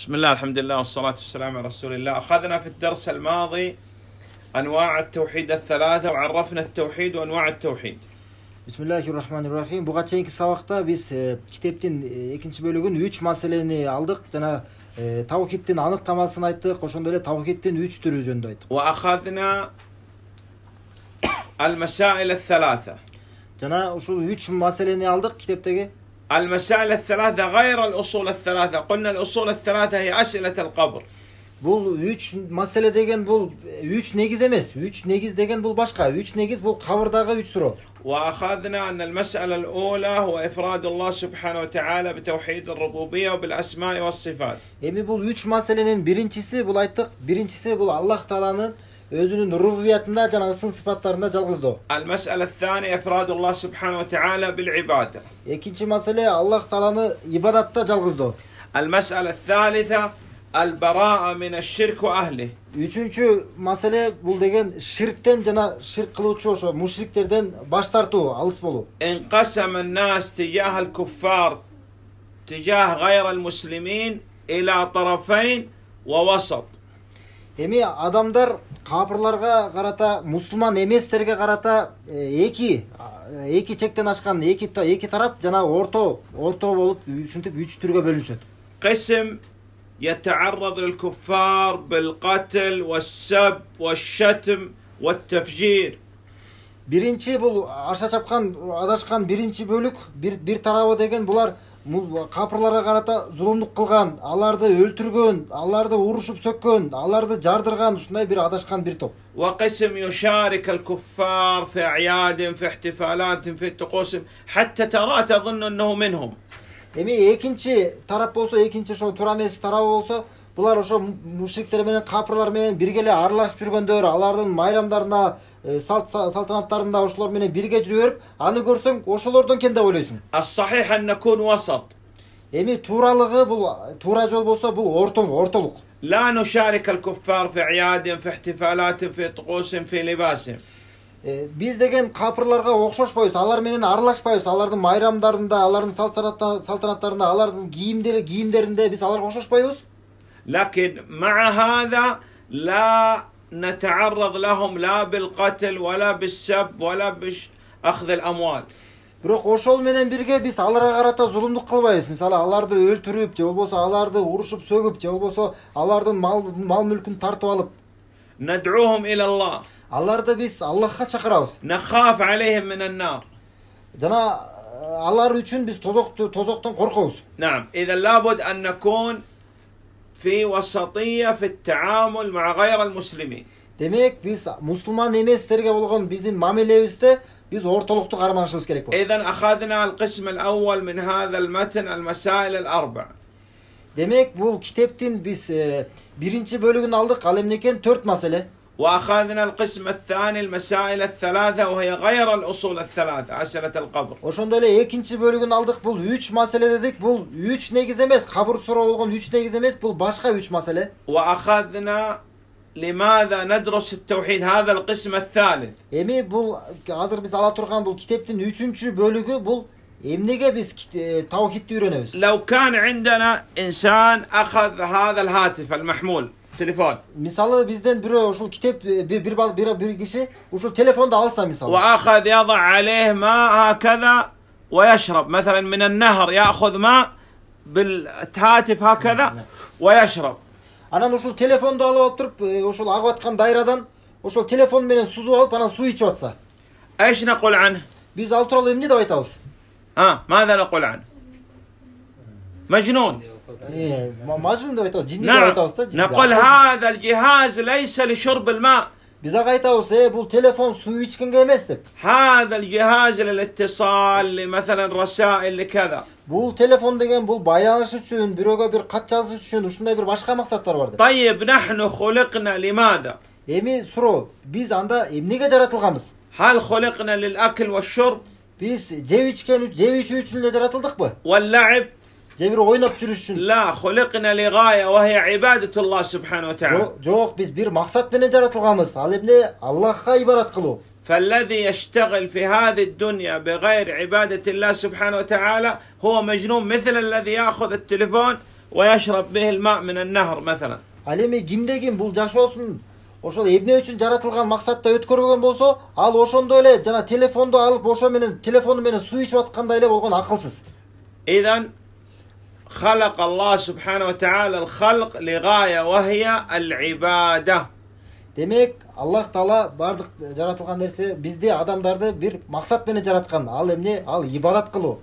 بسم الله الحمد لله والصلاة والسلام على رسول الله أخذنا في الدرس الماضي أنواع التوحيد الثلاثة وعرفنا التوحيد وأنواع التوحيد бисмиллахиррахманиррахим буга чейинки сабакта биз э, китептин э, экинчи бөлүгүн үч маселени алдык жана э, таухидтин аныктамасын айттык ошондой эле таухидтин үч түрү жөнүндө айттык وأخذنا المسائل الثلاثة жана ушул үч маселени алдык китептеги المسائل الثلاثة غير الأصول الثلاثة قلنا الأصول الثلاثة هي أسئلة القبر бул үч маселе деген бул үч негиз эмес үч негиз деген бул башка үч негиз бул кабырдагы үч суроо وأخذنا أن المسألة الأولى هو إفراد الله سبحانه وتعالى بتوحيد الربوبية وبالأسماء والصفات эми бул үч маселенин биринчиси бул айттык биринчиси бул аллах тааланын özünün rububiyetinde, canasının sıfatlarında жалгыздоо. El mesele thani ifradullah subhanahu teala bil ibade. Ekinci mesele Allah Teala'nı ibadatta жалгыздоо. El mesele thalitha al baraa min eş-şirk ve ahli. Üçüncü mesele bu degen şirkten cana şirk kılıcı oşo müşriklerden baş tartuu, alыс болуу. Enqasama en-nas tijah al-kuffar tijah gayr al-muslimin ila tarafayn ve vasat. эми адамдар капырларга карата мусулман эместерге карата э, эки э, эки чектен ашкан эки та- эки тарап жана орто орто болуп ушинтип үч түргө бөлүнүшөт قسم يتعرض للكفار بالقتل والسب والشتم والتفجير биринчи бул аша чапкан адашкан биринчи бөлүк бир бир тарабы деген булар му- капырларга карата зулумдук кылган аларды өлтүргөн аларды урушуп сөккөн аларды жардырган ушундай бир адашкан бир топ وقسم يشارك الكفار في أعيادهم في احتفالاتهم في طقوسهم حتى ترى تظن أنه منهم эми экинчи тарап болсо экинчи ошо туура эмес тарабы болсо булар ошо му- мушриктер менен капырлар менен бирге эле аралашып жүргөндөр алардын майрамдарына э, салт салтанаттарында ошолор менен бирге жүрө берип аны көрсөң ошолордон экен деп ойлойсуң الصحيح أن نكون وسط эми тууралыгы бул туура жол болсо бул орто ортолук لا نشارك الكفار في أعيادهم في احتفالاتهم في طقوسهم في لباسهم Э, биз деген капырларга окшошпойбуз алар менен аралашпайбыз алардын майрамдарында алардын салт санатта- салтанаттарында алардын кийимдери кийимдеринде биз аларга окшошпойбуз لكن مع هذا لا نتعرض لهم لا بالقتل ولا بالسب ولا بأخذ الأموال бирок ошол менен бирге биз аларга карата зулумдук кылбайбыз мисалы аларды өлтүрүп же болбосо аларды урушуп сөгүп же болбосо алардын мал мал мүлкүн тартып алып ندعوهم إلى الله аларды биз аллахка чакырабыз نخاف عليهم من النار жана э, алар үчүн биз тозокту тозоктон коркобуз نعم إذا لابد أن نكون في وسطية في التعامل مع غير المسلمين Demek biz Müslüman emeslerge bolgon bizin mamelebizde biz ortalıkta karmanışımız gerek bu. İzen ahadna al-qism al-awwal min hada al-matn al-masail al-arba. Demek bu kitaptin biz e, birinci bölümünü aldık. Alemdeken dört mesele. төрт маселе وأخذنا القسم الثاني المسائل الثلاثة وهي غير الأصول الثلاثة أسئلة القبر ошондой эле экинчи бөлүгүн алдык бул үч маселе дедик бул үч негиз эмес кабыр суроо болгон үч негиз эмес бул башка үч маселе وأخذنا لماذا ندرس التوحيد هذا القسم الثالث эми бул азыр биз ала турган бул китептин үчүнчү бөлүгү бул эмнеге биз кит- э, таухидти үйрөнөбүз لو كان عندنا إنسان أخذ هذا الهاتف المحمول تليفون мисалы бизден бирөө ушул китеп э, бир бир бал- бир бир киши ушул телефонду алса мисалы وأخذ يضع عليه ماء هكذا ويشرب مثلا من النهر يأخذ ماء بالهاتف هكذا ويشرب анан ушул телефонду алып алып туруп э, ушул агып аткан дайрадан ошол телефон менен сузуп алып анан суу ичип атса ايش نقول عنه؟ биз ал тууралуу эмне деп айтабыз ها ماذا نقول عنه؟ مجنون نعم. نقول هذا الجهاز ليس لشرب الماء. هذا الجهاز للاتصال لمثلا رسائل لكذا. بو تليفون دغان بو بايانش үчүн бирөөгө бир кат жазуу үчүн ушундай бир башка максаттар бар طيب نحن خلقنا لماذا؟ эми суроо биз анда эмнеге жаратылганбыз هل خلقنا للأكل والشرب؟ بيس جيويتش كانوا جيويتش ولعب же бир ойноп жүрүш үчүн لا خلقنا لغاية وهي عبادة الله سبحانه وتعالى Жо- жок биз бир максат менен жаратылганбыз ал эмне аллахка ибадат кылуу فالذي يشتغل في هذه الدنيا بغير عبادة الله سبحانه وتعالى هو مجنون مثل الذي يأخذ التليفون ويشرب به الماء من النهر مثلا ал эми кимде ким бул жашоосун ошол эмне үчүн жаратылган максатта өткөрбөгөн болсо ал ошондой эле жана телефонду алып ошо менен телефону менен суу ичип аткандай эле болгон акылсыз إذا خلق الله سبحانه وتعالى الخلق لغاية وهي العبادة демек аллах таала баардык жаратылган нерсе бизди адамдарды бир максат менен жараткан ал эмне ал ибадат кылуу